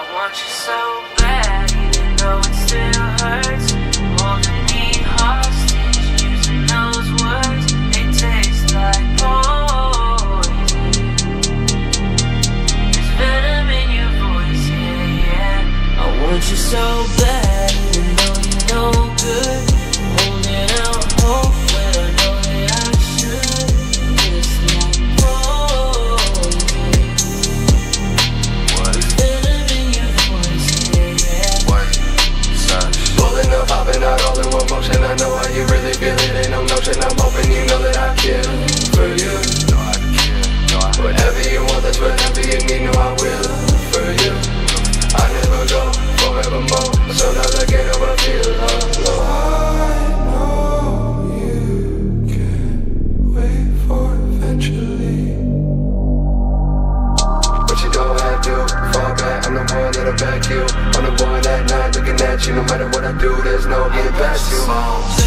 want you so bad, even though it still hurts. Holding me hostage, using those words, they taste like poison. There's venom in your voice, yeah, yeah. I want you so bad, even though you're no No notion. I'm hoping you know that I care for you. Whatever you want, that's whatever you need. No, I will for you. I never go forevermore. Sometimes I can't help but feel alone. I know you can wait for eventually. But you don't have to fall back. I'm the one that'll back you. I'm the one that night looking at you. No matter what I do, there's no getting past you.